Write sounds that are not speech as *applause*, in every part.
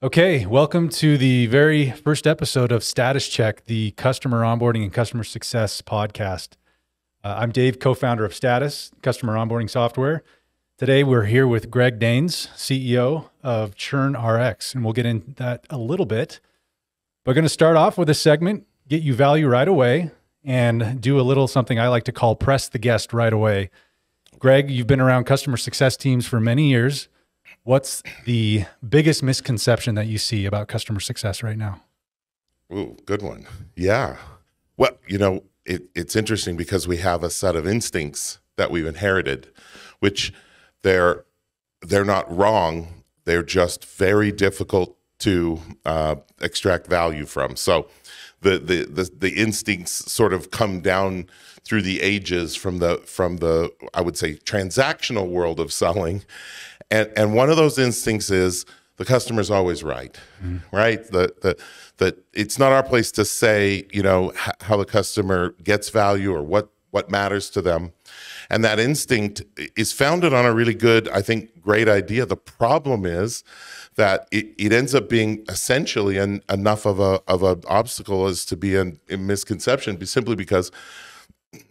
Okay, welcome to the very first episode of Status Check, the customer onboarding and customer success podcast. Uh, I'm Dave, co founder of Status, customer onboarding software. Today we're here with Greg Daines, CEO of Churn RX, and we'll get into that a little bit. We're going to start off with a segment, get you value right away, and do a little something I like to call press the guest right away. Greg, you've been around customer success teams for many years. What's the biggest misconception that you see about customer success right now? Ooh, good one. Yeah. Well, you know, it, it's interesting because we have a set of instincts that we've inherited, which they're they're not wrong. They're just very difficult to uh, extract value from. So, the, the the the instincts sort of come down through the ages from the from the I would say transactional world of selling and and one of those instincts is the customer's always right, mm. right? The the that it's not our place to say you know how the customer gets value or what what matters to them, and that instinct is founded on a really good, I think, great idea. The problem is that it, it ends up being essentially an, enough of a of an obstacle as to be a misconception, simply because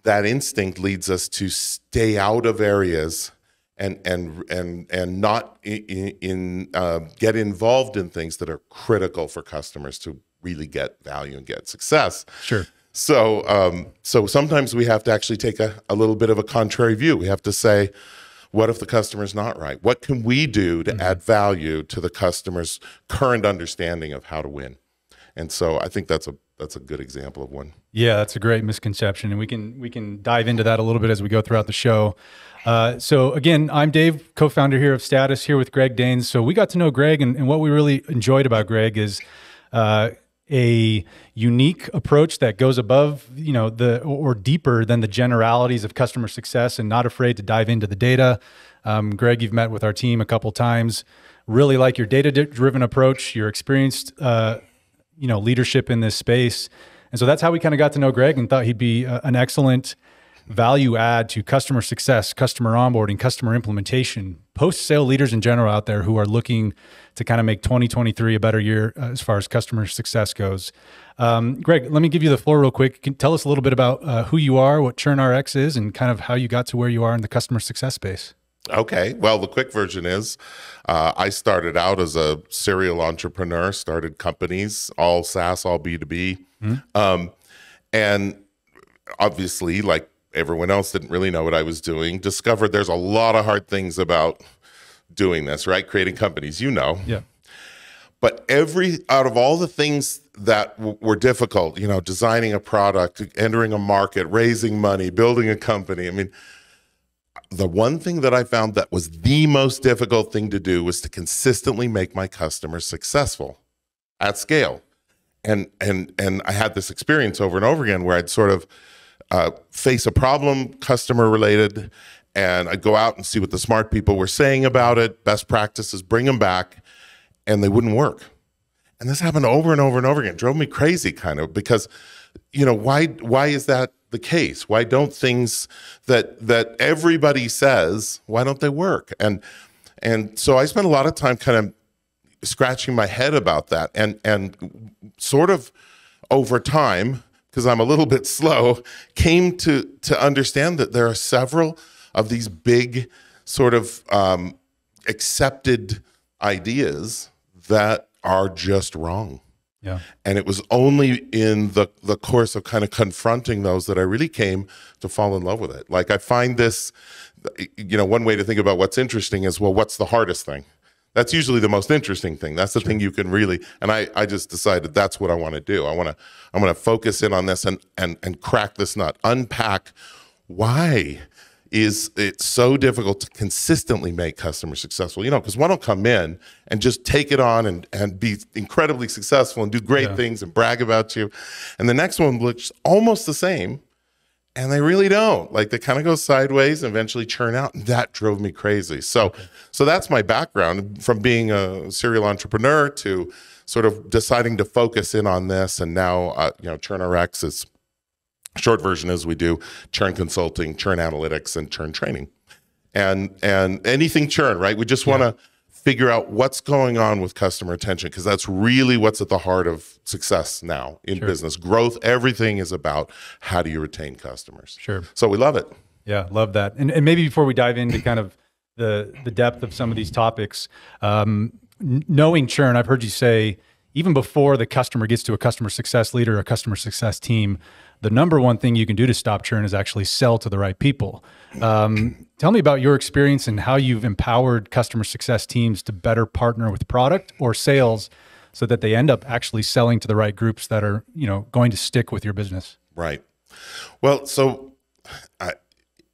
that instinct leads us to stay out of areas and and and and not in, in uh, get involved in things that are critical for customers to really get value and get success. Sure. So um, so sometimes we have to actually take a, a little bit of a contrary view. We have to say, what if the customer's not right? What can we do to mm -hmm. add value to the customer's current understanding of how to win? And so I think that's a that's a good example of one. Yeah, that's a great misconception, and we can we can dive into that a little bit as we go throughout the show. Uh, so again, I'm Dave, co-founder here of Status, here with Greg Daines. So we got to know Greg, and, and what we really enjoyed about Greg is uh, a unique approach that goes above, you know, the or deeper than the generalities of customer success, and not afraid to dive into the data. Um, Greg, you've met with our team a couple times. Really like your data-driven approach, your experienced, uh, you know, leadership in this space, and so that's how we kind of got to know Greg, and thought he'd be uh, an excellent value add to customer success, customer onboarding, customer implementation, post sale leaders in general out there who are looking to kind of make 2023 a better year uh, as far as customer success goes. Um, Greg, let me give you the floor real quick. Can tell us a little bit about uh, who you are, what Churn RX is, and kind of how you got to where you are in the customer success space. Okay. Well, the quick version is uh, I started out as a serial entrepreneur, started companies, all SaaS, all B2B. Mm-hmm. Um, and obviously, like everyone else didn't really know what I was doing. Discovered there's a lot of hard things about doing this, right? Creating companies, you know. Yeah. But every out of all the things that were difficult, you know, designing a product, entering a market, raising money, building a company. I mean, the one thing that I found that was the most difficult thing to do was to consistently make my customers successful at scale. And and and I had this experience over and over again where I'd sort of uh, face a problem, customer related, and I'd go out and see what the smart people were saying about it, best practices, bring them back, and they wouldn't work. And this happened over and over and over again. It drove me crazy, kind of, because you know why? Why is that the case? Why don't things that that everybody says why don't they work? And and so I spent a lot of time kind of scratching my head about that, and and sort of over time because I'm a little bit slow, came to to understand that there are several of these big sort of um, accepted ideas that are just wrong. Yeah. And it was only in the the course of kind of confronting those that I really came to fall in love with it. Like I find this you know, one way to think about what's interesting is well, what's the hardest thing? That's usually the most interesting thing. That's the sure. thing you can really. And I, I just decided that's what I want to do. I want to, I'm going to focus in on this and and and crack this nut, unpack why is it so difficult to consistently make customers successful? You know, because one will come in and just take it on and and be incredibly successful and do great yeah. things and brag about you, and the next one looks almost the same and they really don't. Like they kind of go sideways and eventually churn out and that drove me crazy. So so that's my background from being a serial entrepreneur to sort of deciding to focus in on this and now uh, you know churn rx is short version is we do churn consulting churn analytics and churn training. And and anything churn right? We just want to yeah. Figure out what's going on with customer attention because that's really what's at the heart of success now in business growth everything is about how do you retain customers Sure. so we love it Yeah, love that. And, and maybe before we dive into kind of the the depth of some of these topics, um, knowing churn, I've heard you say even before the customer gets to a customer success leader, a customer success team, the number one thing you can do to stop churn is actually sell to the right people. Um, tell me about your experience and how you've empowered customer success teams to better partner with product or sales so that they end up actually selling to the right groups that are you know going to stick with your business. Right. Well, so I,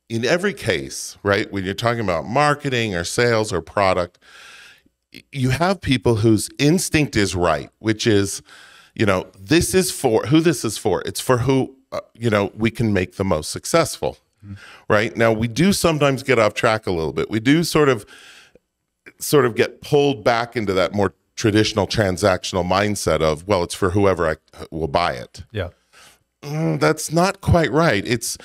in every case, right, when you're talking about marketing or sales or product, you have people whose instinct is right, which is, you know, this is for who this is for. It's for who, uh, you know, we can make the most successful. Right. Now, we do sometimes get off track a little bit. We do sort of sort of get pulled back into that more traditional transactional mindset of, well, it's for whoever I will buy it. Yeah. Mm, that's not quite right. It's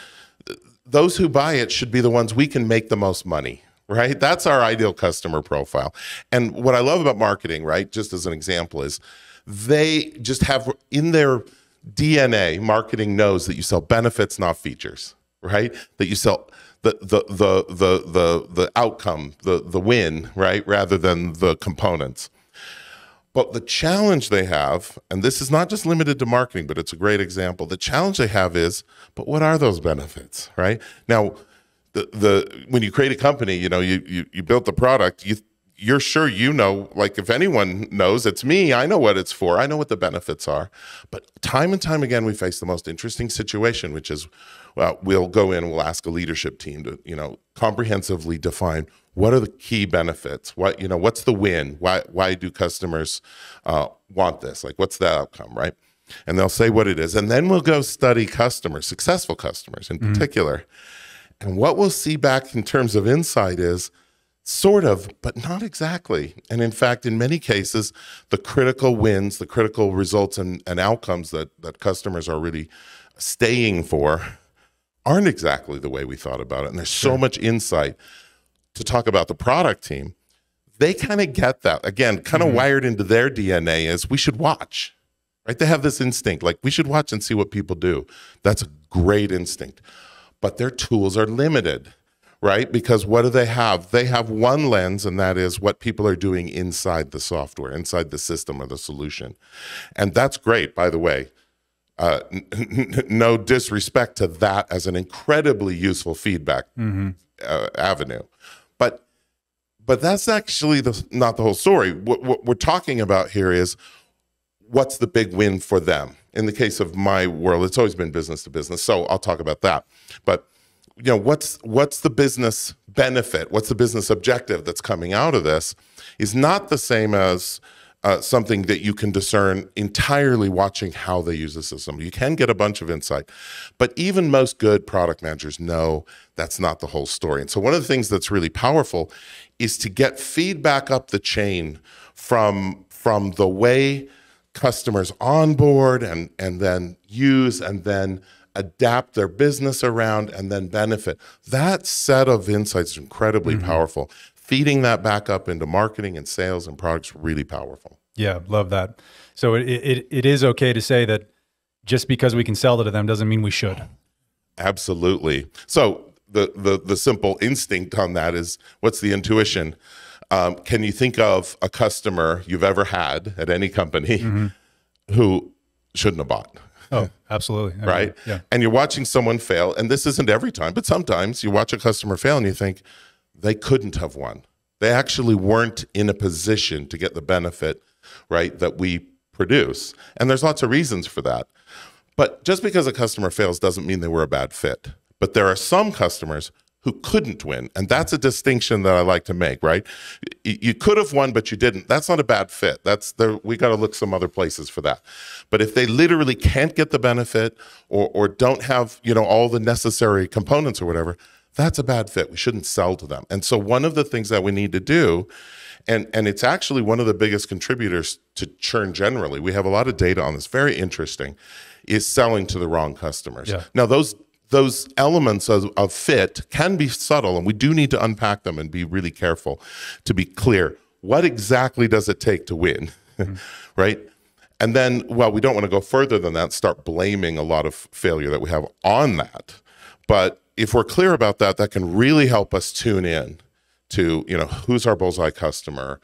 those who buy it should be the ones we can make the most money, right? That's our ideal customer profile. And what I love about marketing, right, just as an example, is they just have in their DNA, marketing knows that you sell benefits, not features, right? That you sell the the the the the, the outcome, the the win, right, rather than the components. But the challenge they have, and this is not just limited to marketing, but it's a great example. The challenge they have is, but what are those benefits, right? Now, the the when you create a company, you know, you you, you built the product, you you're sure you know, like if anyone knows, it's me. I know what it's for. I know what the benefits are. But time and time again, we face the most interesting situation, which is, well, we'll go in, we'll ask a leadership team to, you know, comprehensively define what are the key benefits. What you know, what's the win? Why why do customers uh, want this? Like, what's the outcome, right? And they'll say what it is, and then we'll go study customers, successful customers in particular. And what we'll see back in terms of insight is sort of, but not exactly. And in fact, in many cases, the critical wins, the critical results and, and outcomes that, that customers are really staying for aren't exactly the way we thought about it. And there's so much insight to talk about the product team. They kind of get that. Again, kind of mm-hmm. wired into their DNA is we should watch. Right? They have this instinct like we should watch and see what people do. That's a great instinct. But their tools are limited right? Because what do they have? They have one lens, and that is what people are doing inside the software, inside the system or the solution. And that's great, by the way. Uh, n- n- no disrespect to that as an incredibly useful feedback uh, avenue. But but that's actually the, not the whole story. What, what we're talking about here is what's the big win for them. In the case of my world, it's always been business to business. So I'll talk about that. But you know, what's what's the business benefit? What's the business objective that's coming out of this? Is not the same as uh, something that you can discern entirely watching how they use the system. You can get a bunch of insight, but even most good product managers know that's not the whole story. And so, one of the things that's really powerful is to get feedback up the chain from from the way customers onboard and and then use and then adapt their business around and then benefit. That set of insights is incredibly powerful. Feeding that back up into marketing and sales and products really powerful. Yeah, love that. So it, it it is okay to say that just because we can sell it to them doesn't mean we should. Absolutely. So the the the simple instinct on that is what's the intuition? Um, can you think of a customer you've ever had at any company who shouldn't have bought? Oh, absolutely. I mean, right? Yeah. And you're watching someone fail, and this isn't every time, but sometimes you watch a customer fail and you think they couldn't have won. They actually weren't in a position to get the benefit, right, that we produce. And there's lots of reasons for that. But just because a customer fails doesn't mean they were a bad fit. But there are some customers who couldn't win. And that's a distinction that I like to make, right? You could have won, but you didn't. That's not a bad fit. That's the, we got to look some other places for that. But if they literally can't get the benefit or, or don't have, you know, all the necessary components or whatever, that's a bad fit. We shouldn't sell to them. And so one of the things that we need to do, and, and it's actually one of the biggest contributors to churn generally, we have a lot of data on this, very interesting, is selling to the wrong customers. Yeah. Now, those those elements of, of fit can be subtle, and we do need to unpack them and be really careful to be clear. what exactly does it take to win? Mm-hmm. *laughs* right? And then, well, we don't want to go further than that, start blaming a lot of failure that we have on that. But if we're clear about that, that can really help us tune in to, you know, who's our bullseye customer,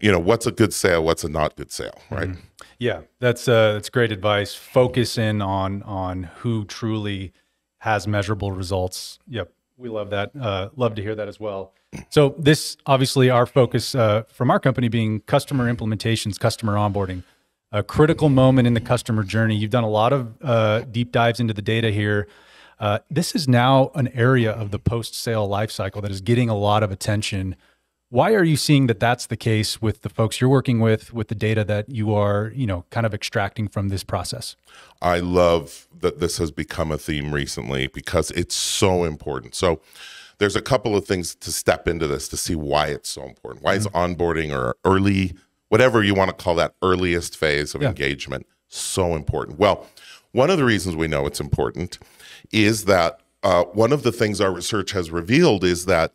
you know, what's a good sale, what's a not good sale, right? Mm-hmm. Yeah, that's uh, that's great advice. Focus in on on who truly has measurable results. Yep, we love that. Uh, love to hear that as well. So this obviously our focus uh, from our company being customer implementations, customer onboarding, a critical moment in the customer journey. You've done a lot of uh, deep dives into the data here. Uh, this is now an area of the post-sale lifecycle that is getting a lot of attention. Why are you seeing that that's the case with the folks you're working with, with the data that you are, you know, kind of extracting from this process? I love that this has become a theme recently because it's so important. So there's a couple of things to step into this to see why it's so important. Why is mm-hmm. onboarding or early, whatever you want to call that earliest phase of yeah. engagement, so important? Well, one of the reasons we know it's important is that uh, one of the things our research has revealed is that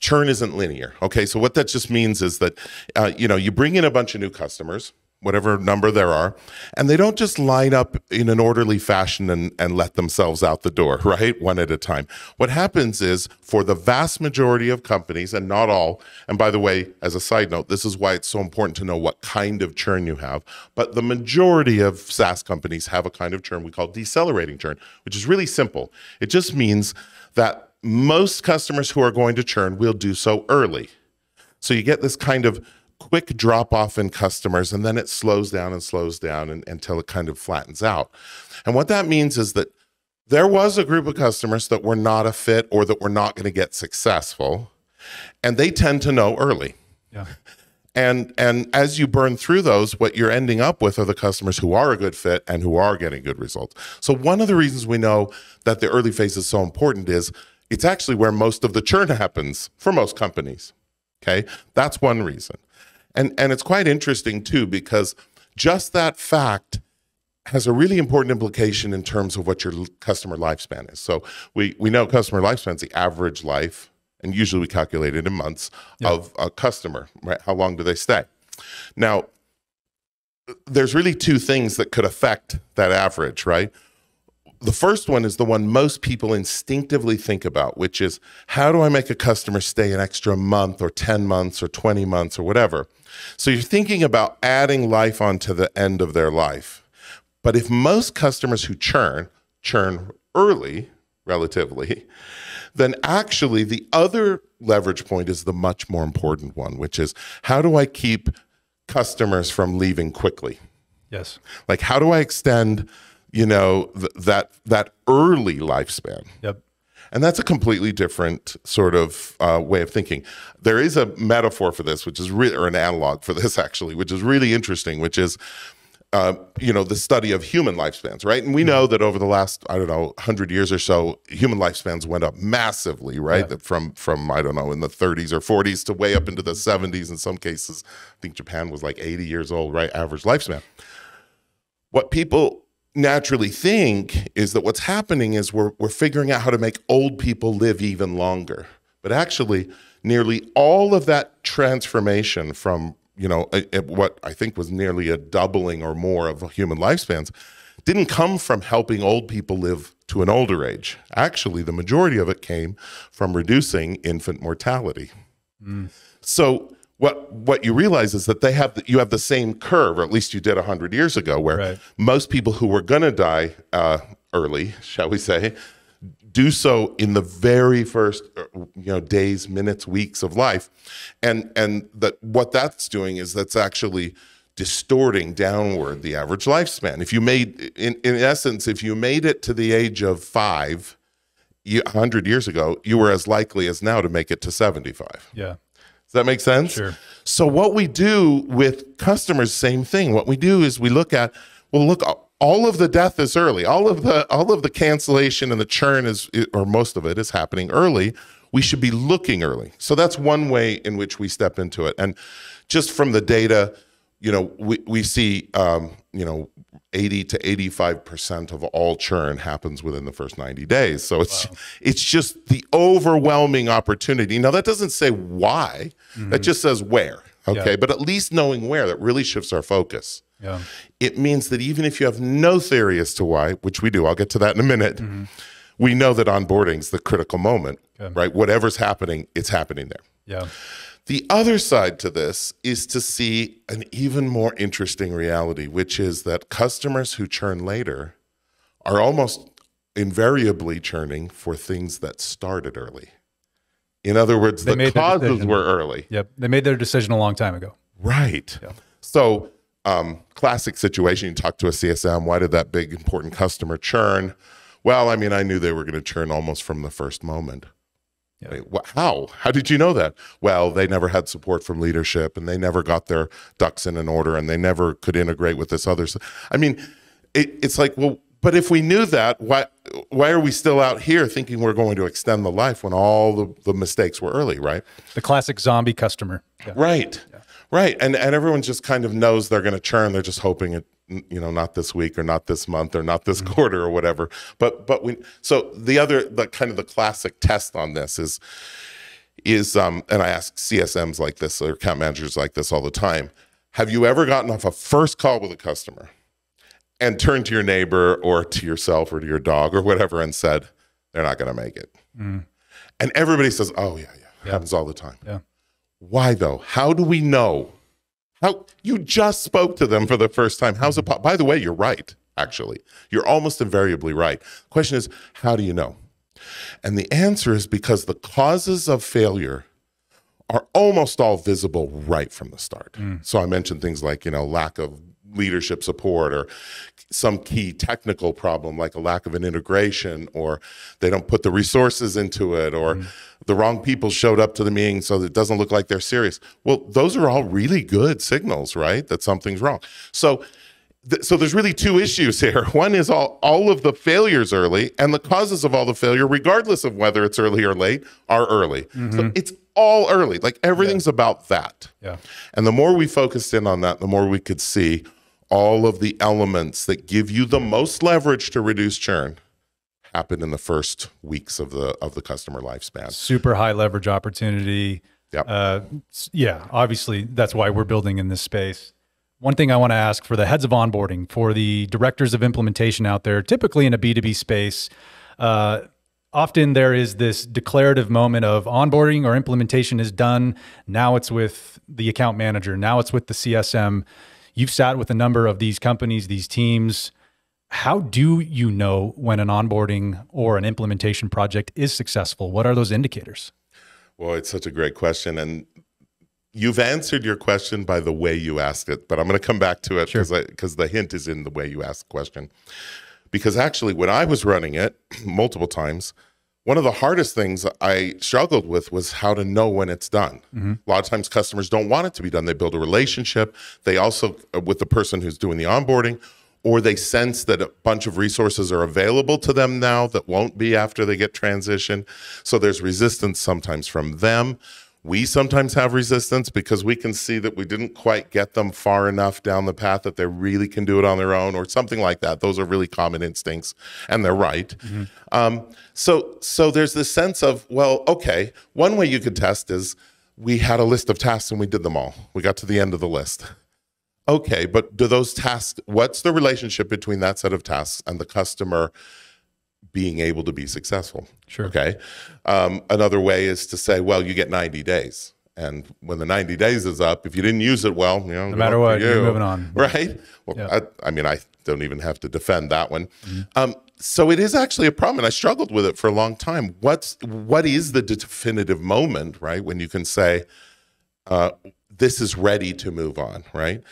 churn isn't linear. Okay, so what that just means is that uh, you know you bring in a bunch of new customers whatever number there are, and they don't just line up in an orderly fashion and, and let themselves out the door, *laughs* right? One at a time. What happens is for the vast majority of companies, and not all, and by the way, as a side note, this is why it's so important to know what kind of churn you have, but the majority of SaaS companies have a kind of churn we call decelerating churn, which is really simple. It just means that most customers who are going to churn will do so early. So you get this kind of quick drop off in customers and then it slows down and slows down and, until it kind of flattens out. And what that means is that there was a group of customers that were not a fit or that were not going to get successful and they tend to know early. Yeah. And and as you burn through those, what you're ending up with are the customers who are a good fit and who are getting good results. So one of the reasons we know that the early phase is so important is it's actually where most of the churn happens for most companies. Okay? That's one reason. And, and it's quite interesting too, because just that fact has a really important implication in terms of what your customer lifespan is. So we, we know customer lifespan is the average life, and usually we calculate it in months yeah. of a customer, right? How long do they stay? Now, there's really two things that could affect that average, right? The first one is the one most people instinctively think about, which is how do I make a customer stay an extra month or 10 months or 20 months or whatever? So you're thinking about adding life onto the end of their life. But if most customers who churn, churn early, relatively, then actually the other leverage point is the much more important one, which is how do I keep customers from leaving quickly? Yes. Like how do I extend you know th- that that early lifespan. Yep. And that's a completely different sort of uh, way of thinking. There is a metaphor for this, which is really, or an analog for this *laughs* actually, which is really interesting, which is, uh, you know, the study of human lifespans, right? And we know that over the last, I don't know, hundred years or so, human lifespans went up massively, right? Yeah. From from I don't know, in the 30s or 40s to way up into the 70s. In some cases, I think Japan was like 80 years old, right? Average lifespan. What people naturally think is that what's happening is we're, we're figuring out how to make old people live even longer. But actually, nearly all of that transformation from you know a, a, what I think was nearly a doubling or more of human lifespans didn't come from helping old people live to an older age. Actually, the majority of it came from reducing infant mortality. Mm. So what what you realize is that they have the, you have the same curve, or at least you did hundred years ago, where right. most people who were going to die uh, early, shall we say, do so in the very first uh, you know days, minutes, weeks of life, and and that what that's doing is that's actually distorting downward the average lifespan. If you made in in essence, if you made it to the age of five. You, 100 years ago, you were as likely as now to make it to 75. Yeah that make sense? Sure. So what we do with customers, same thing. What we do is we look at, well, look, all of the death is early. All of the all of the cancellation and the churn is, or most of it is happening early. We should be looking early. So that's one way in which we step into it. And just from the data, you know, we, we see, um, you know, 80 to 85% of all churn happens within the first 90 days. So it's wow. it's just the overwhelming opportunity. Now that doesn't say why. Mm-hmm. That just says where. Okay. Yeah. But at least knowing where that really shifts our focus. Yeah. It means that even if you have no theory as to why, which we do, I'll get to that in a minute, we know that onboarding is the critical moment, Okay. right? Whatever's happening, it's happening there. Yeah. The other side to this is to see an even more interesting reality, which is that customers who churn later are almost invariably churning for things that started early. In other words, They the causes were early. Yep. They made their decision a long time ago. Right. So, um, classic situation you talk to a CSM, why did that big important customer churn? Well, I mean, I knew they were going to churn almost from the first moment. Yeah. How? How did you know that? Well, they never had support from leadership and they never got their ducks in an order and they never could integrate with this other. I mean, it, it's like, well, but if we knew that, why why are we still out here thinking we're going to extend the life when all the, the mistakes were early, right? The classic zombie customer. Yeah. Right. Right. And and everyone just kind of knows they're going to churn. They're just hoping it you know not this week or not this month or not this quarter or whatever. But but we so the other the kind of the classic test on this is is um and I ask CSMs like this or account managers like this all the time. Have you ever gotten off a first call with a customer and turned to your neighbor or to yourself or to your dog or whatever and said they're not going to make it? And everybody says, "Oh yeah, yeah, happens all the time." Yeah. Why though? How do we know? How you just spoke to them for the first time? How's it? Po- By the way, you're right. Actually, you're almost invariably right. The question is, how do you know? And the answer is because the causes of failure are almost all visible right from the start. Mm. So I mentioned things like you know lack of leadership support or some key technical problem like a lack of an integration or they don't put the resources into it or mm-hmm. the wrong people showed up to the meeting so it doesn't look like they're serious. Well those are all really good signals right that something's wrong. So th- so there's really two issues here. *laughs* One is all all of the failures early and the causes of all the failure regardless of whether it's early or late are early. So mm-hmm. it's all early. Like everything's about that. Yeah. and the more we focused in on that, the more we could see all of the elements that give you the most leverage to reduce churn happen in the first weeks of the of the customer lifespan. Super high leverage opportunity. Yep. Uh, yeah, obviously that's why we're building in this space. One thing I want to ask for the heads of onboarding, for the directors of implementation out there, typically in a B2B space, uh, often there is this declarative moment of onboarding or implementation is done. Now it's with the account manager. Now it's with the CSM. You've sat with a number of these companies, these teams. How do you know when an onboarding or an implementation project is successful? What are those indicators? Well, it's such a great question, and you've answered your question by the way you asked it. But I'm going to come back to it because because the hint is in the way you asked the question. Because actually, when I was running it *clears throat* multiple times, one of the hardest things I struggled with was how to know when it's done. A lot of times, customers don't want it to be done. They build a relationship. They also, uh, with the person who's doing the onboarding, or they sense that a bunch of resources are available to them now that won't be after they get transitioned. So there's resistance sometimes from them. We sometimes have resistance because we can see that we didn't quite get them far enough down the path that they really can do it on their own or something like that. Those are really common instincts, and they're right. Um, so, so there's this sense of, well, okay, one way you could test is we had a list of tasks and we did them all. We got to the end of the list. Okay, but do those tasks, what's the relationship between that set of tasks and the customer being able to be successful? Sure. Okay. Um, another way is to say, well, you get 90 days. And when the 90 days is up, if you didn't use it well, you know, No matter what, you're moving on. *laughs* Right. Well, Yeah. I, I mean, I don't even have to defend that one. Um, so it is actually a problem, and I struggled with it for a long time. What's what is the definitive moment, right, when you can say, uh, "This is ready to move on," right?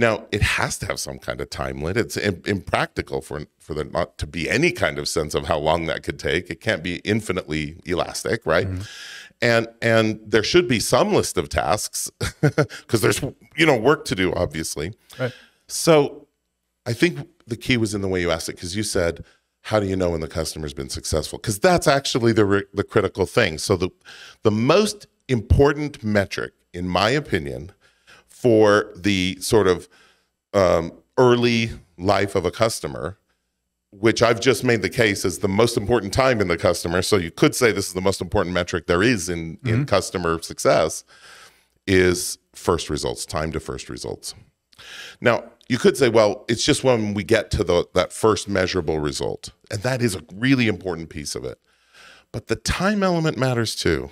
Now it has to have some kind of time limit. It's im- impractical for for there not to be any kind of sense of how long that could take. It can't be infinitely elastic, right? Mm-hmm. And and there should be some list of tasks *laughs* because there's you know work to do, obviously. Right. So I think the key was in the way you asked it because you said, "How do you know when the customer's been successful?" Because that's actually the the critical thing. So the the most important metric, in my opinion, for the sort of um, early life of a customer, which I've just made the case as the most important time in the customer. So you could say this is the most important metric there is in in customer success, is first results, time to first results. Now, you could say, well, it's just when we get to the, that first measurable result. And that is a really important piece of it. But the time element matters too,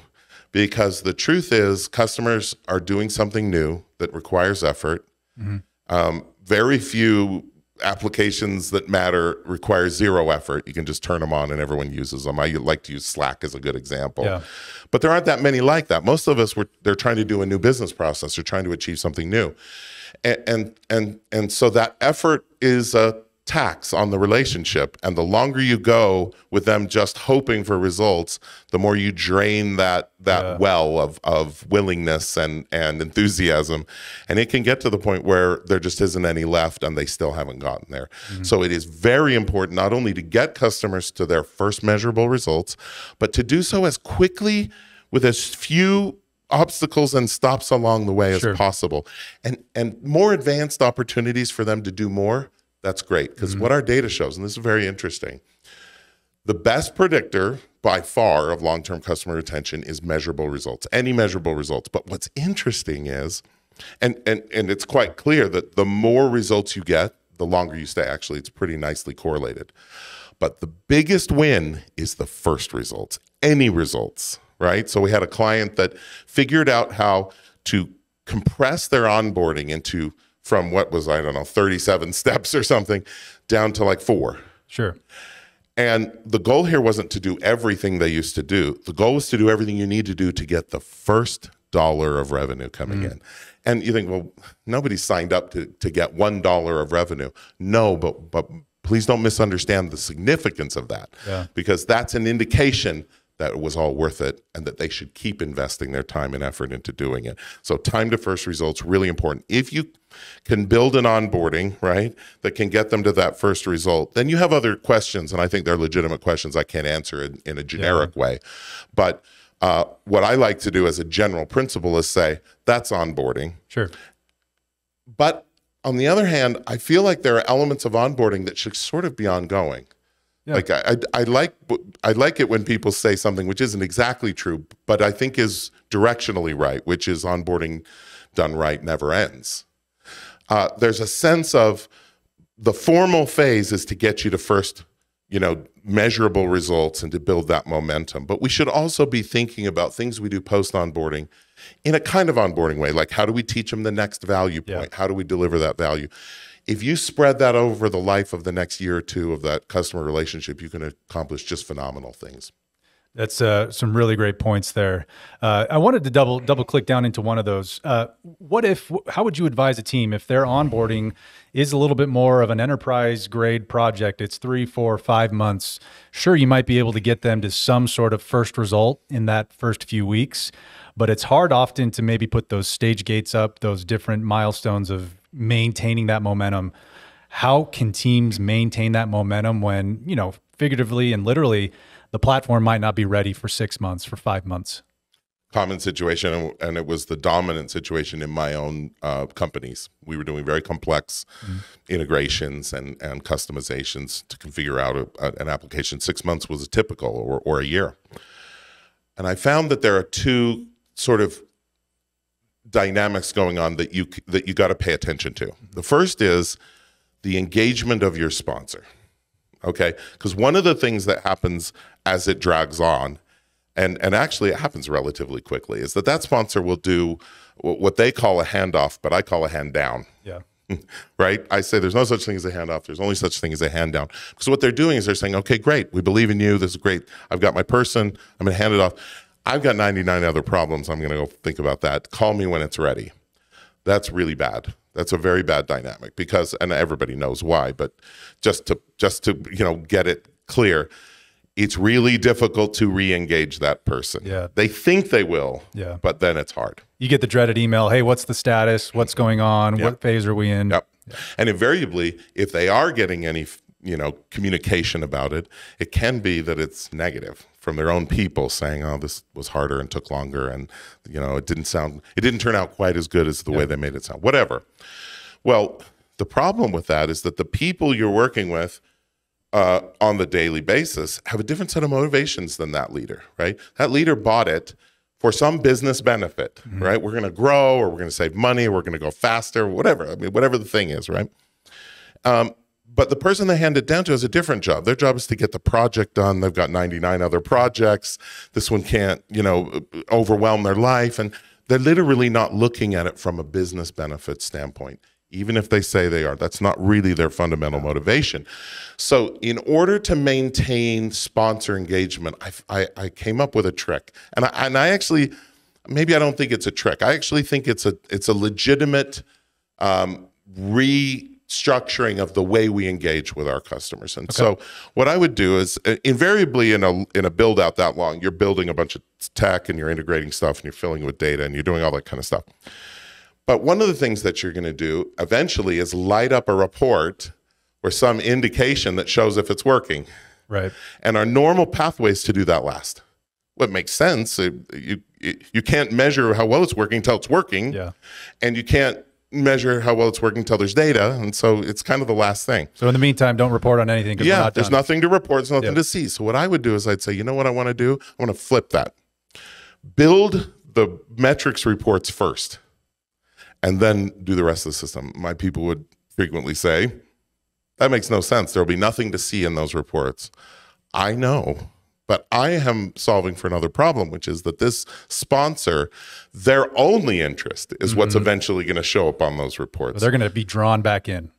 because the truth is customers are doing something new that requires effort. Mm-hmm. Um, very few applications that matter require zero effort. You can just turn them on and everyone uses them. I like to use Slack as a good example. Yeah. But there aren't that many like that. Most of us were they're trying to do a new business process. They're trying to achieve something new. And and and, and so that effort is a tax on the relationship. And the longer you go with them just hoping for results, the more you drain that that yeah. well of of willingness and and enthusiasm. And it can get to the point where there just isn't any left and they still haven't gotten there. Mm-hmm. So it is very important not only to get customers to their first measurable results, but to do so as quickly with as few obstacles and stops along the way sure. as possible and and more advanced opportunities for them to do more that's great because mm-hmm. what our data shows, and this is very interesting, the best predictor by far of long term customer retention is measurable results, any measurable results. But what's interesting is, and, and, and it's quite clear that the more results you get, the longer you stay. Actually, it's pretty nicely correlated. But the biggest win is the first results, any results, right? So we had a client that figured out how to compress their onboarding into from what was I don't know 37 *laughs* steps or something down to like 4. Sure. And the goal here wasn't to do everything they used to do. The goal was to do everything you need to do to get the first dollar of revenue coming mm. in. And you think, well, nobody signed up to, to get one dollar of revenue. No, but but please don't misunderstand the significance of that. Yeah. Because that's an indication that it was all worth it and that they should keep investing their time and effort into doing it. So time to first results really important. If you can build an onboarding, right, that can get them to that first result, then you have other questions and I think they're legitimate questions I can't answer in, in a generic yeah. way. But uh, what I like to do as a general principle is say that's onboarding. Sure. But on the other hand, I feel like there are elements of onboarding that should sort of be ongoing. Yeah. Like I, I, I like I like it when people say something which isn't exactly true, but I think is directionally right, which is onboarding done right never ends. Uh, there's a sense of the formal phase is to get you to first, you know, measurable results and to build that momentum. But we should also be thinking about things we do post onboarding in a kind of onboarding way, like how do we teach them the next value point? Yeah. How do we deliver that value? If you spread that over the life of the next year or two of that customer relationship, you can accomplish just phenomenal things. That's uh, some really great points there. Uh, I wanted to double double click down into one of those. Uh, what if? How would you advise a team if their onboarding is a little bit more of an enterprise grade project? It's three, four, five months. Sure, you might be able to get them to some sort of first result in that first few weeks, but it's hard often to maybe put those stage gates up, those different milestones of maintaining that momentum. How can teams maintain that momentum when, you know, figuratively and literally, the platform might not be ready for six months, for five months? Common situation, and it was the dominant situation in my own uh, companies. We were doing very complex mm-hmm. integrations and, and customizations to configure out a, a, an application. Six months was a typical, or, or a year. And I found that there are two sort of dynamics going on that you that you got to pay attention to. The first is the engagement of your sponsor. Okay? Cuz one of the things that happens as it drags on and and actually it happens relatively quickly is that that sponsor will do what they call a handoff, but I call a hand down. Yeah. *laughs* right? I say there's no such thing as a handoff. There's only such thing as a hand down. Because what they're doing is they're saying, okay, great. We believe in you. This is great. I've got my person. I'm going to hand it off. I've got 99 other problems. I'm going to go think about that. Call me when it's ready. That's really bad. That's a very bad dynamic because, and everybody knows why, but just to, just to, you know, get it clear, it's really difficult to re-engage that person. Yeah. They think they will, yeah. but then it's hard. You get the dreaded email, hey, what's the status? What's going on? Yep. What phase are we in? Yep. And invariably, if they are getting any, you know, communication about it, it can be that it's negative from their own people saying, "Oh, this was harder and took longer, and you know, it didn't sound, it didn't turn out quite as good as the yeah. way they made it sound." Whatever. Well, the problem with that is that the people you're working with uh, on the daily basis have a different set of motivations than that leader, right? That leader bought it for some business benefit, right? We're going to grow or we're going to save money or we're going to go faster, whatever. I mean, whatever the thing is, right? Um, but the person they hand it down to has a different job. Their job is to get the project done. They've got 99 other projects. This one can't, you know, overwhelm their life. And they're literally not looking at it from a business benefit standpoint, even if they say they are. That's not really their fundamental motivation. So, in order to maintain sponsor engagement, I, I, I came up with a trick. And I, and I actually, maybe I don't think it's a trick. I actually think it's a, it's a legitimate um, re structuring of the way we engage with our customers. And okay. so what I would do is uh, invariably in a in a build out that long, you're building a bunch of tech and you're integrating stuff and you're filling with data and you're doing all that kind of stuff. But one of the things that you're going to do eventually is light up a report or some indication that shows if it's working. Right. And our normal pathways to do that last. What makes sense, you, you you can't measure how well it's working until it's working. Yeah. And you can't measure how well it's working until there's data, and so it's kind of the last thing. So in the meantime, don't report on anything. Yeah, there's done. nothing to report. There's nothing yep. to see. So what I would do is I'd say, you know what I want to do? I want to flip that. Build the metrics reports first, and then do the rest of the system. My people would frequently say, that makes no sense. There will be nothing to see in those reports. I know but I am solving for another problem, which is that this sponsor, their only interest is mm-hmm. what's eventually going to show up on those reports. they're going to be drawn back in.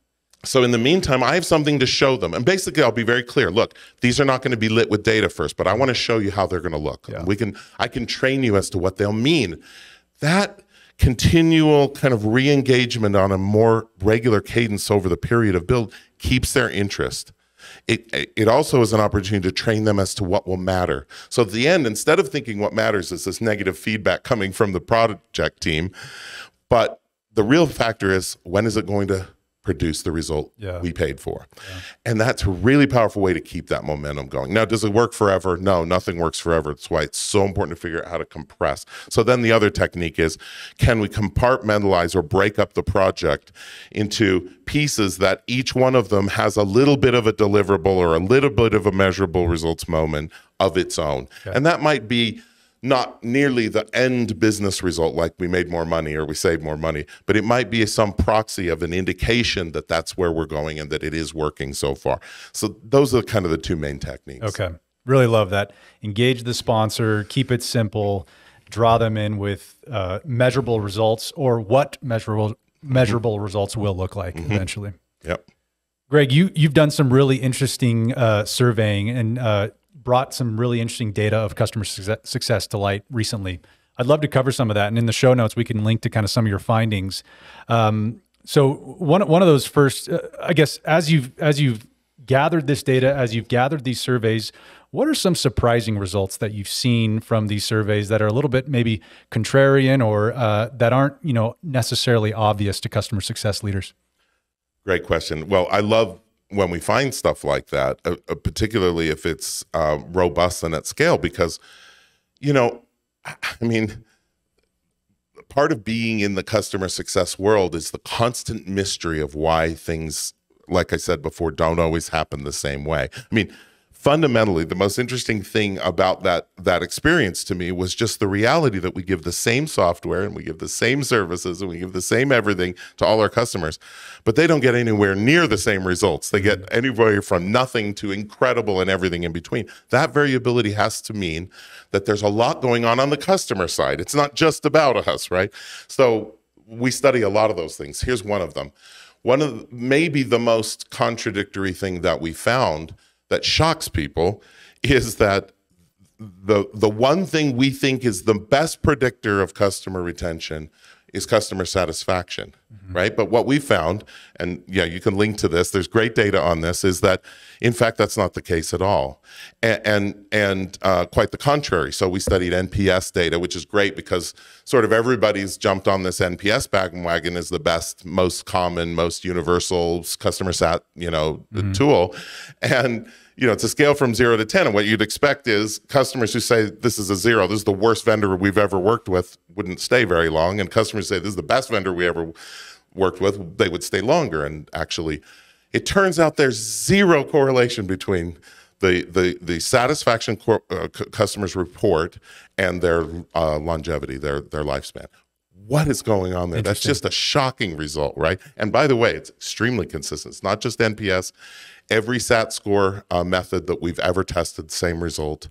So in the meantime, I have something to show them. And basically I'll be very clear. Look, these are not going to be lit with data first, but I want to show you how they're going to look. Yeah. We can I can train you as to what they'll mean. That continual kind of re-engagement on a more regular cadence over the period of build keeps their interest it, it also is an opportunity to train them as to what will matter. So at the end, instead of thinking what matters is this negative feedback coming from the project team, but the real factor is when is it going to produce the result yeah. we paid for. Yeah. And that's a really powerful way to keep that momentum going. Now, does it work forever? No, nothing works forever. That's why it's so important to figure out how to compress. So then the other technique is can we compartmentalize or break up the project into pieces that each one of them has a little bit of a deliverable or a little bit of a measurable results moment of its own. Okay. And that might be not nearly the end business result like we made more money or we saved more money but it might be some proxy of an indication that that's where we're going and that it is working so far. So those are kind of the two main techniques. Okay. Really love that. Engage the sponsor keep it simple draw them in with uh, measurable results or what measurable measurable mm-hmm. results will look like mm-hmm. eventually. Yep. Greg you you've done some really interesting uh, surveying and uh, brought some really interesting data of customer success to light recently. I'd love to cover some of that, and in the show notes we can link to kind of some of your findings. Um, so one one of those first, uh, I guess, as you've as you've gathered this data, as you've gathered these surveys, what are some surprising results that you've seen from these surveys that are a little bit maybe contrarian or uh, that aren't you know necessarily obvious to customer success leaders? Great question. Well, I love when we find stuff like that, uh, uh, particularly if it's uh, robust and at scale, because, you know, *laughs* I mean, part of being in the customer success world is the constant mystery of why things, like I said before, don't always happen the same way. I mean, fundamentally the most interesting thing about that that experience to me was just the reality that we give the same software and we give the same services and we give the same everything to all our customers but they don't get anywhere near the same results. They get mm-hmm. anywhere from nothing to incredible and everything in between. That variability has to mean that there's a lot going on on the customer side. It's not just about us right? So we study a lot of those things. Here's one of them. One of maybe the most contradictory thing that we found that shocks people is that the the one thing we think is the best predictor of customer retention is customer satisfaction, mm-hmm. right? But what we found, and yeah, you can link to this. There's great data on this. Is that in fact that's not the case at all, and and, and uh, quite the contrary. So we studied NPS data, which is great because sort of everybody's jumped on this NPS bandwagon as the best, most common, most universal customer sat you know mm-hmm. tool, and you know, it's a scale from zero to 10. And what you'd expect is customers who say this is a zero, this is the worst vendor we've ever worked with, wouldn't stay very long. And customers say this is the best vendor we ever worked with, they would stay longer. And actually, it turns out there's zero correlation between the the the satisfaction uh, customers report and their uh, longevity, their their lifespan. What is going on there? That's just a shocking result, right? And by the way, it's extremely consistent. It's not just NPS. Every CSAT score uh, method that we've ever tested, same result.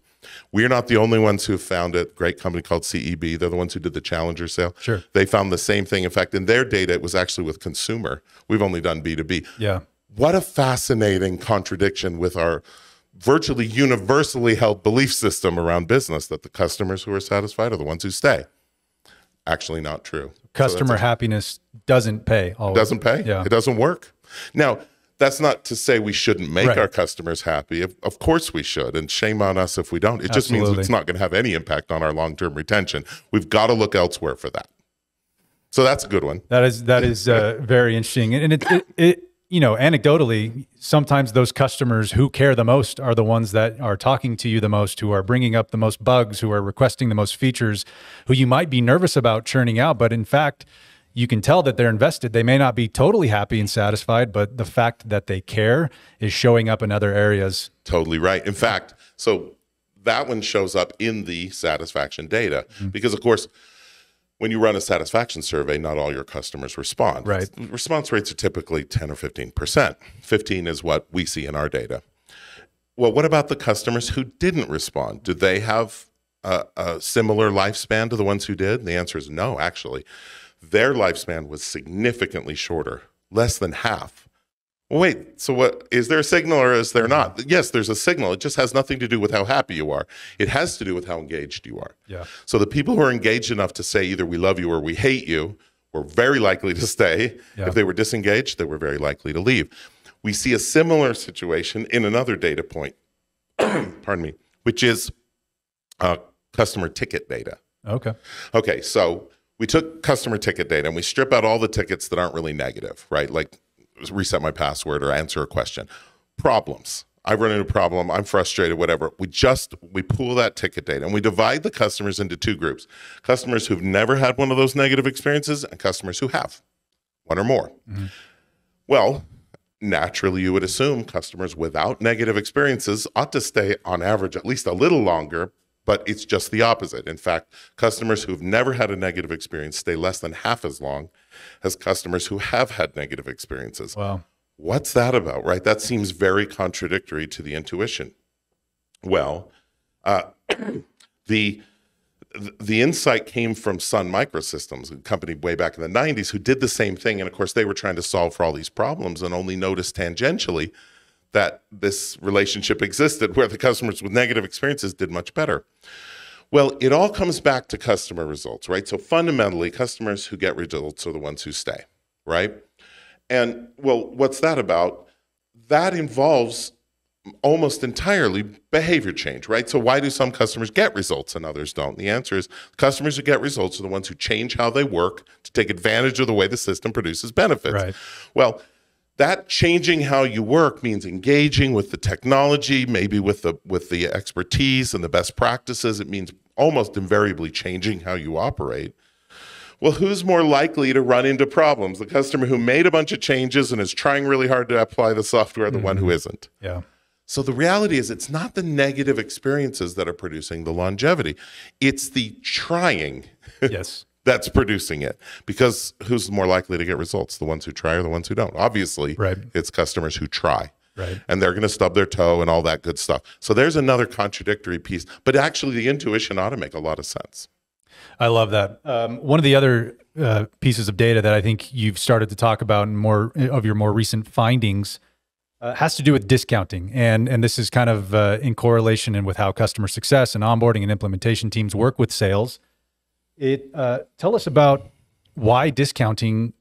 We're not the only ones who have found it. Great company called CEB. They're the ones who did the Challenger sale. Sure. They found the same thing. In fact, in their data, it was actually with consumer. We've only done B2B. Yeah. What a fascinating contradiction with our virtually universally held belief system around business that the customers who are satisfied are the ones who stay. Actually, not true. Customer happiness doesn't pay. Always. doesn't pay. Yeah. It doesn't work. Now, that's not to say we shouldn't make Right. our customers happy. Of, of course we should, and shame on us if we don't. It just means it's not going to have any impact on our long-term retention. We've got to look elsewhere for that. So that's a good one. That is that is uh, very interesting, and it, it, it you know anecdotally, sometimes those customers who care the most are the ones that are talking to you the most, who are bringing up the most bugs, who are requesting the most features, who you might be nervous about churning out, but in fact, you can tell that they're invested. They may not be totally happy and satisfied, but the fact that they care is showing up in other areas. Totally right. In fact, so that one shows up in the satisfaction data Mm-hmm. because, of course, when you run a satisfaction survey, not all your customers respond. Right. Response rates are typically 10 or 15%. 15 is what we see in our data. Well, what about the customers who didn't respond? Do they have a, a similar lifespan to the ones who did? And the answer is no, actually. Their lifespan was significantly shorter, less than half. Wait, so what is there a signal or is there not? Yes, there's a signal. It just has nothing to do with how happy you are. It has to do with how engaged you are. Yeah. So the people who are engaged enough to say either we love you or we hate you were very likely to stay. Yeah. If they were disengaged, they were very likely to leave. We see a similar situation in another data point, *clears throat* pardon me, which is uh, customer ticket data. Okay. Okay, so we took customer ticket data and we strip out all the tickets that aren't really negative, right? Like reset my password or answer a question. Problems. I run into a problem. I'm frustrated. Whatever. We just we pool that ticket data and we divide the customers into two groups: customers who've never had one of those negative experiences and customers who have one or more. Mm-hmm. Well, naturally, you would assume customers without negative experiences ought to stay on average at least a little longer, but it's just the opposite. In fact, customers who've never had a negative experience stay less than half as long as customers who have had negative experiences. Wow. What's that about, right? That seems very contradictory to the intuition. Well, uh, *clears throat* the the insight came from Sun Microsystems, a company way back in the 90s who did the same thing. And of course, they were trying to solve for all these problems and only noticed tangentially that this relationship existed where the customers with negative experiences did much better. Well, it all comes back to customer results, right? So fundamentally, customers who get results are the ones who stay, right? And well, what's that about? That involves almost entirely behavior change, right? So why do some customers get results and others don't? The answer is customers who get results are the ones who change how they work to take advantage of the way the system produces benefits. Right. Well, that changing how you work means engaging with the technology, maybe with the with the expertise and the best practices. It means almost invariably changing how you operate. Well, who's more likely to run into problems? The customer who made a bunch of changes and is trying really hard to apply the software, the one who mm-hmm. isn't. Yeah. So the reality is, it's not the negative experiences that are producing the longevity, it's the trying Yes. *laughs* that's producing it. Because who's more likely to get results? The ones who try or the ones who don't? Obviously, Right. it's customers who try. Right. And they're going to stub their toe and all that good stuff. So there's another contradictory piece, but actually, the intuition ought to make a lot of sense. I love that. Um, one of the other uh, pieces of data that I think you've started to talk about in more of your more recent findings uh, has to do with discounting, and and this is kind of uh, in correlation and with how customer success and onboarding and implementation teams work with sales. It uh, tell us about why discounting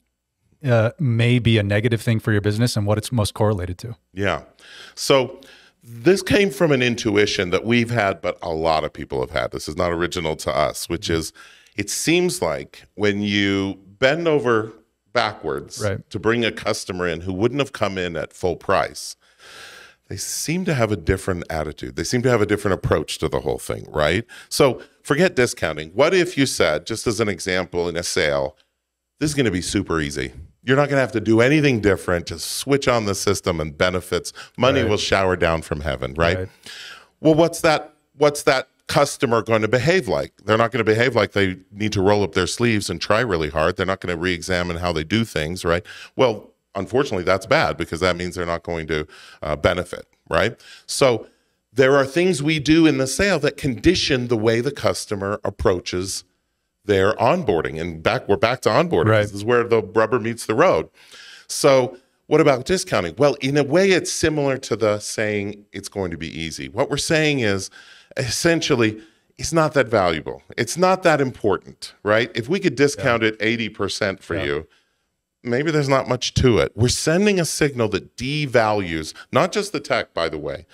uh, may be a negative thing for your business and what it's most correlated to. Yeah. So this came from an intuition that we've had, but a lot of people have had. This is not original to us, which is it seems like when you bend over backwards Right. to bring a customer in who wouldn't have come in at full price, they seem to have a different attitude. They seem to have a different approach to the whole thing, right? So forget discounting. What if you said, just as an example in a sale, this is going to be super easy. You're not going to have to do anything different. Just switch on the system and benefits. Money Right. will shower down from heaven, right? Right. Well, what's that? What's that customer going to behave like? They're not going to behave like they need to roll up their sleeves and try really hard. They're not going to re-examine how they do things, right? Well, unfortunately, that's bad because that means they're not going to uh, benefit, right? So there are things we do in the sale that condition the way the customer approaches their onboarding. And back, we're back to onboarding. Right. This is where the rubber meets the road. So, what about discounting? Well, in a way, it's similar to the saying it's going to be easy. What we're saying is essentially, it's not that valuable. It's not that important, right? If we could discount it 80% for Yeah. you, maybe there's not much to it. We're sending a signal that devalues not just the tech, by the way.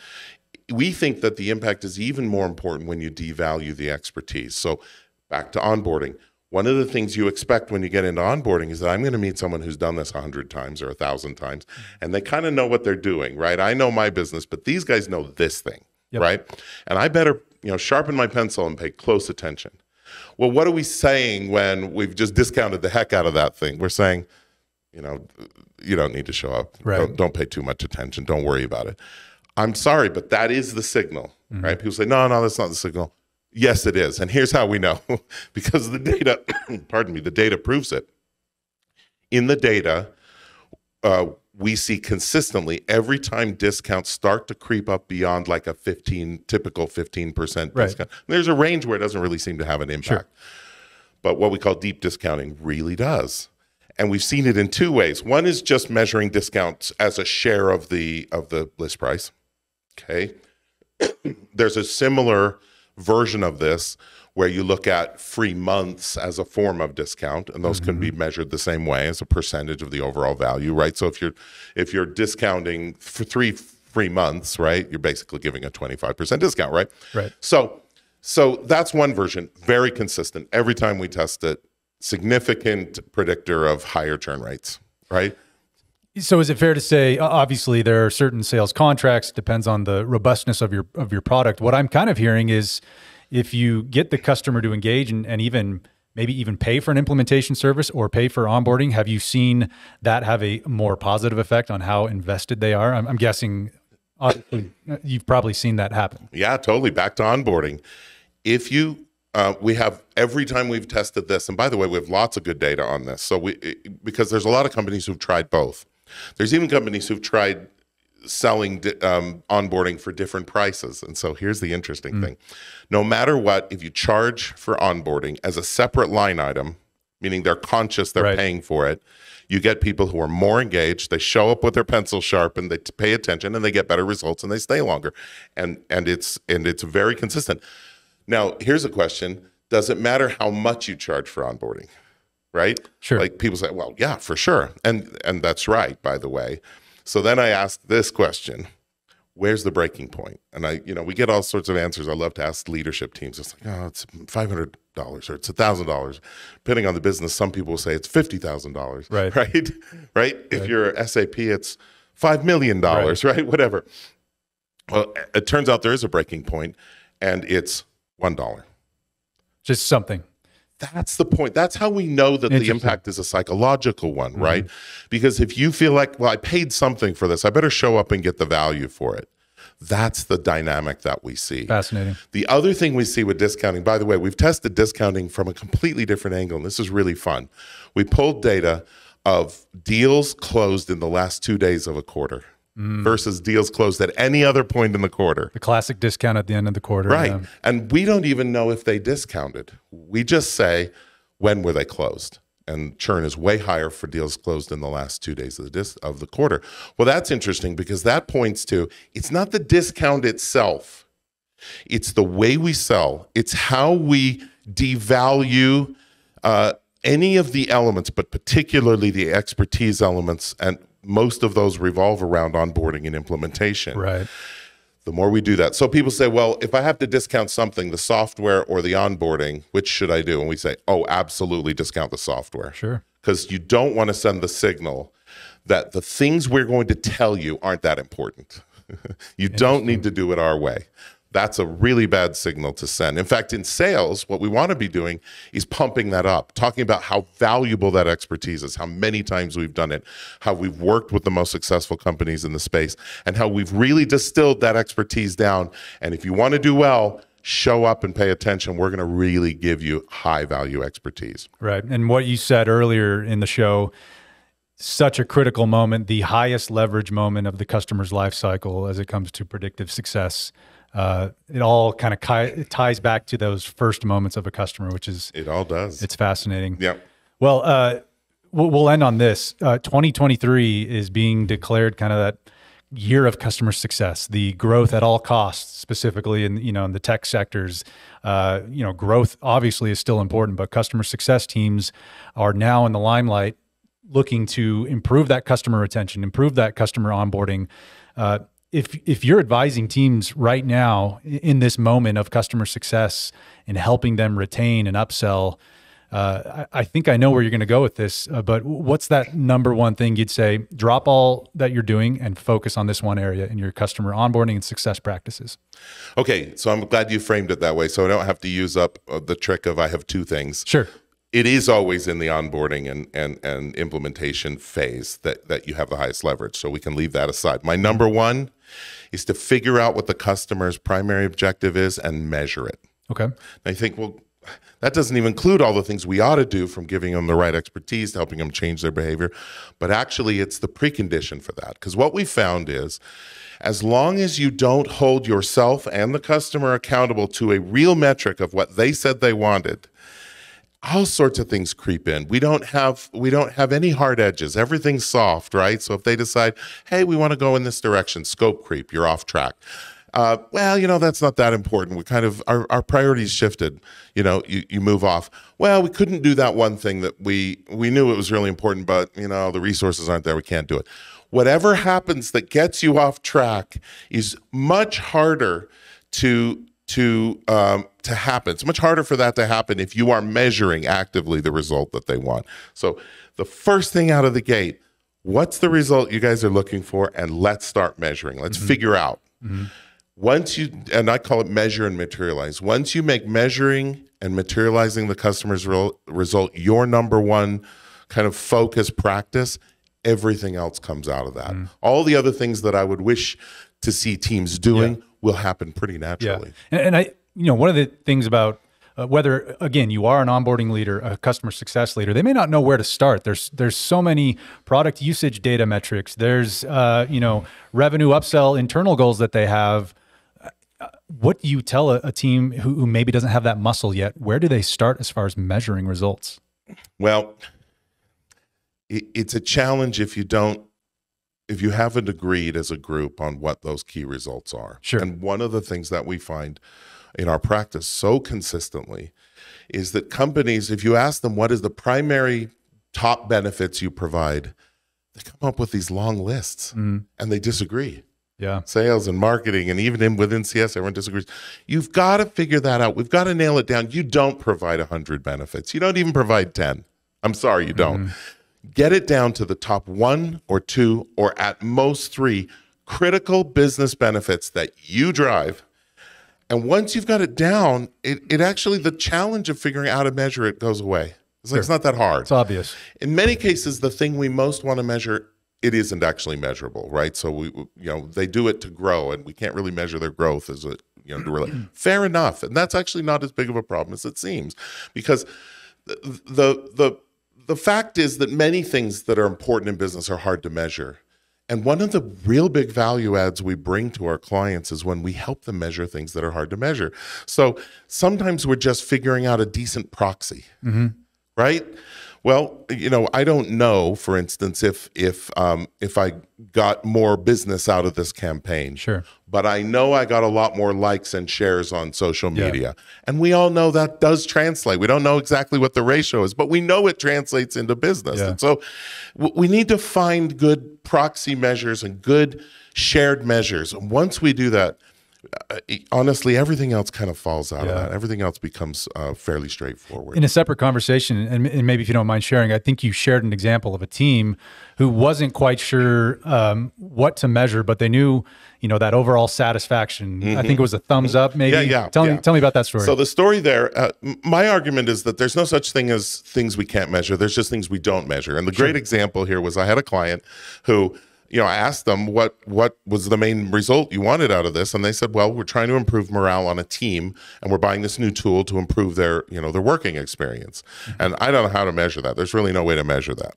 We think that the impact is even more important when you devalue the expertise. So, back to onboarding. One of the things you expect when you get into onboarding is that I'm going to meet someone who's done this a hundred times or a thousand times, and they kind of know what they're doing, right? I know my business, but these guys know this thing, Yep. right? And I better, you know, sharpen my pencil and pay close attention. Well, what are we saying when we've just discounted the heck out of that thing? We're saying, you know, you don't need to show up. Right. Don't, don't pay too much attention. Don't worry about it. I'm sorry, but that is the signal, Mm-hmm. right? People say, no, no, that's not the signal. Yes, it is. And here's how we know *laughs* because the data, *coughs* pardon me, the data proves it. In the data, uh, we see consistently every time discounts start to creep up beyond like a 15, typical 15% Right. discount. There's a range where it doesn't really seem to have an impact. But what we call deep discounting really does. And we've seen it in two ways. One is just measuring discounts as a share of the of the list price. Okay. *clears throat* There's a similar version of this where you look at free months as a form of discount and those can be mm-hmm. measured the same way as a percentage of the overall value, right? So if you're if you're discounting for 3 free months, right? You're basically giving a 25% discount, right? Right. So, so that's one version, very consistent. Every time we test it, significant predictor of higher churn rates, right? So is it fair to say obviously there are certain sales contracts depends on the robustness of your of your product. What I'm kind of hearing is if you get the customer to engage and, and even maybe even pay for an implementation service or pay for onboarding, have you seen that have a more positive effect on how invested they are? I'm, I'm guessing obviously uh, you've probably seen that happen. Yeah, totally. Back to onboarding. If you, uh, we have every time we've tested this, and by the way, we have lots of good data on this. So we, because there's a lot of companies who've tried both. There's even companies who've tried selling um, onboarding for different prices. And so here's the interesting thing: no matter what, if you charge for onboarding as a separate line item, meaning they're conscious they're Right. paying for it, you get people who are more engaged. They show up with their pencil sharpened, they t- pay attention, and they get better results, and they stay longer. And and it's and it's very consistent. Now, here's a question: Does it matter how much you charge for onboarding? Right? Sure. Like people say, well, yeah, for sure, and and that's right, by the way. So then I ask this question: Where's the breaking point? And I, you know, we get all sorts of answers. I love to ask leadership teams. It's like, oh, it's five hundred dollars or it's a thousand dollars, depending on the business. Some people say it's fifty thousand dollars. Right. *laughs* Right. Right. If you're SAP, it's five million dollars. Right. Whatever. Well, it turns out there is a breaking point, and it's one dollar. Just something. That's the point. That's how we know that the impact is a psychological one, mm-hmm. right? Because if you feel like, well, I paid something for this, I better show up and get the value for it. That's the dynamic that we see. Fascinating. The other thing we see with discounting, by the way, we've tested discounting from a completely different angle, and this is really fun. We pulled data of deals closed in the last two days of a quarter versus deals closed at any other point in the quarter. The classic discount at the end of the quarter. Right. yeah. And we don't even know if they discounted. We just say, when were they closed? And churn is way higher for deals closed in the last two days of the dis- of the quarter. Well, that's interesting because that points to it's not the discount itself. It's the way we sell. It's how we devalue uh, any of the elements, but particularly the expertise elements, and most of those revolve around onboarding and implementation Right. the more we do that. So people say, well, if I have to discount something, the software or the onboarding, which should I do? And we say, oh, absolutely discount the software. Sure. Because you don't want to send the signal that the things we're going to tell you aren't that important. *laughs* you don't need to do it our way. That's a really bad signal to send. In fact, in sales, what we want to be doing is pumping that up, talking about how valuable that expertise is, how many times we've done it, how we've worked with the most successful companies in the space, and how we've really distilled that expertise down. And if you want to do well, show up and pay attention. We're going to really give you high value expertise. Right. And what you said earlier in the show, such a critical moment, the highest leverage moment of the customer's life cycle as it comes to predictive success uh, it all kind of ki- ties back to those first moments of a customer, which is it all does. It's fascinating. Yeah. Well, uh, we'll end on this. Uh, 2023 is being declared kind of that year of customer success, the growth at all costs, specifically in you know in the tech sectors. Uh, you know, growth obviously is still important, but customer success teams are now in the limelight, looking to improve that customer retention, improve that customer onboarding. Uh, if if you're advising teams right now in this moment of customer success and helping them retain and upsell, uh, I, I, think I know where you're going to go with this. Uh, but what's that number one thing you'd say? Drop all that you're doing and focus on this one area in your customer onboarding and success practices. Okay, so I'm glad you framed it that way, so I don't have to use up uh, the trick of I have two things. Sure it is always in the onboarding and, and, and implementation phase that, that you have the highest leverage. So we can leave that aside. My number one is to figure out what the customer's primary objective is and measure it. Okay. And I think, well, that doesn't even include all the things we ought to do from giving them the right expertise to helping them change their behavior. But actually, it's the precondition for that. Because what we found is as long as you don't hold yourself and the customer accountable to a real metric of what they said they wanted, all sorts of things creep in. We don't have we don't have any hard edges. Everything's soft, right? So if they decide, hey, we want to go in this direction, scope creep, you're off track. Uh, well, you know, that's not that important. We kind of our, our priorities shifted. You know, you, you move off. Well, we couldn't do that one thing that we we knew it was really important, but you know, the resources aren't there. We can't do it. Whatever happens that gets you off track is much harder to to um, to happen. It's much harder for that to happen if you are measuring actively the result that they want. So the first thing out of the gate, what's the result you guys are looking for, and let's start measuring. Let's mm-hmm. figure out. Mm-hmm. Once you and I call it measure and materialize. Once you make measuring and materializing the customer's result your number one kind of focus practice, everything else comes out of that. Mm. All the other things that I would wish to see teams doing. Yeah will happen pretty naturally. Yeah. And, and I, you know, one of the things about uh, whether again you are an onboarding leader, a customer success leader, they may not know where to start. There's there's so many product usage data metrics. There's uh, you know revenue upsell internal goals that they have. Uh, what do you tell a, a team who, who maybe doesn't have that muscle yet? Where do they start as far as measuring results? Well, it, it's a challenge if you don't if you haven't agreed as a group on what those key results are. Sure. And one of the things that we find in our practice so consistently is that companies, if you ask them what is the primary top benefits you provide, they come up with these long lists mm. and they disagree. Yeah. Sales and marketing and even in, within CS, everyone disagrees. You've got to figure that out. We've got to nail it down. You don't provide 100 benefits. You don't even provide 10. I'm sorry, you don't. Mm get it down to the top one or two or at most three critical business benefits that you drive. And once you've got it down, it, it actually, the challenge of figuring out how to measure it goes away. It's like, sure. it's not that hard. It's obvious. In many cases, the thing we most want to measure, it isn't actually measurable, right? So we, you know, they do it to grow and we can't really measure their growth as a, you know, really, *clears throat* fair enough. And that's actually not as big of a problem as it seems because the, the, the the fact is that many things that are important in business are hard to measure. And one of the real big value adds we bring to our clients is when we help them measure things that are hard to measure. So sometimes we're just figuring out a decent proxy, mm-hmm. right? Well, you know, I don't know, for instance, if if um, if I got more business out of this campaign. Sure. But I know I got a lot more likes and shares on social media. Yeah. And we all know that does translate. We don't know exactly what the ratio is, but we know it translates into business. Yeah. And so we need to find good proxy measures and good shared measures. And once we do that, honestly, everything else kind of falls out Yeah. of that. Everything else becomes uh, fairly straightforward. In a separate conversation, and, and maybe if you don't mind sharing, I think you shared an example of a team who wasn't quite sure um, what to measure, but they knew, you know, that overall satisfaction. I think it was a thumbs up, maybe. Mm-hmm. Yeah, yeah, Tell yeah. me, tell me about that story. So the story there, uh, my argument is that there's no such thing as things we can't measure. There's just things we don't measure. And the great example here was I had a client who, you know, I asked them what what was the main result you wanted out of this, and they said, well, we're trying to improve morale on a team, and we're buying this new tool to improve their, you know, their working experience. And I don't know how to measure that. There's really no way to measure that.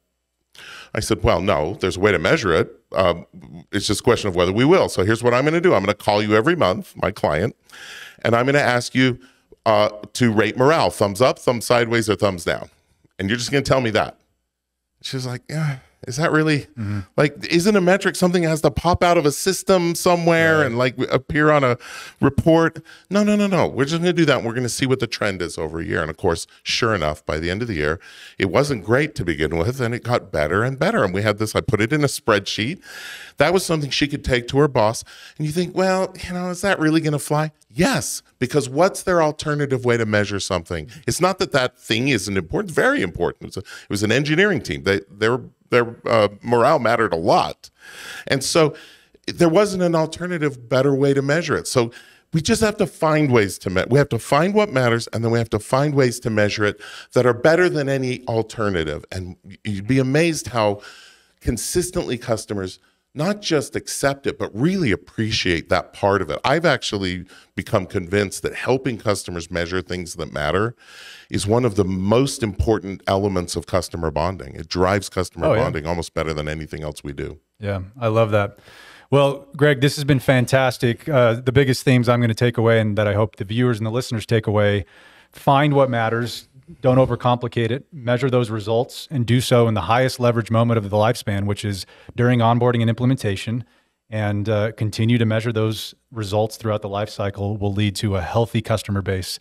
I said, well, no, there's a way to measure it. Um, it's just a question of whether we will. So here's what I'm going to do. I'm going to call you every month, my client, and I'm going to ask you uh, to rate morale, thumbs up, thumbs sideways, or thumbs down. And you're just going to tell me that. She was like, yeah, is that really mm-hmm. like, isn't a metric something that has to pop out of a system somewhere and like appear on a report? No, no, no, no. We're just going to do that. And we're going to see what the trend is over a year. And of course, sure enough, by the end of the year, it wasn't great to begin with. And it got better and better. And we had this, I put it in a spreadsheet. That was something she could take to her boss. And you think, well, you know, is that really going to fly? Yes, because what's their alternative way to measure something? It's not that that thing isn't important; very important. It was, a, it was an engineering team. They their their uh, morale mattered a lot, and so there wasn't an alternative, better way to measure it. So we just have to find ways to measure. We have to find what matters, and then we have to find ways to measure it that are better than any alternative. And you'd be amazed how consistently customers not just accept it, but really appreciate that part of it. I've actually become convinced that helping customers measure things that matter is one of the most important elements of customer bonding. It drives customer Oh, yeah. bonding almost better than anything else we do. Yeah, I love that. Well, Greg, this has been fantastic. Uh, the biggest themes I'm going to take away, and that I hope the viewers and the listeners take away find what matters, don't overcomplicate it, measure those results, and do so in the highest leverage moment of the lifespan, which is during onboarding and implementation. And uh, continue to measure those results throughout the life cycle will lead to a healthy customer base.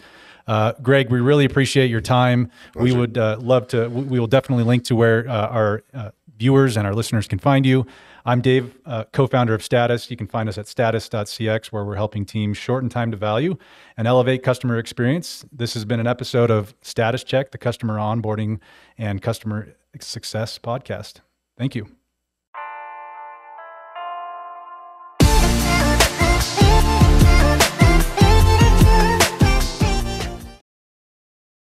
Uh, Greg, we really appreciate your time. We would uh, love to, we we will definitely link to where uh, our uh, viewers and our listeners can find you. I'm Dave, uh, co-founder of Status. You can find us at status.cx, where we're helping teams shorten time to value and elevate customer experience. This has been an episode of Status Check, the customer onboarding and customer success podcast. Thank you.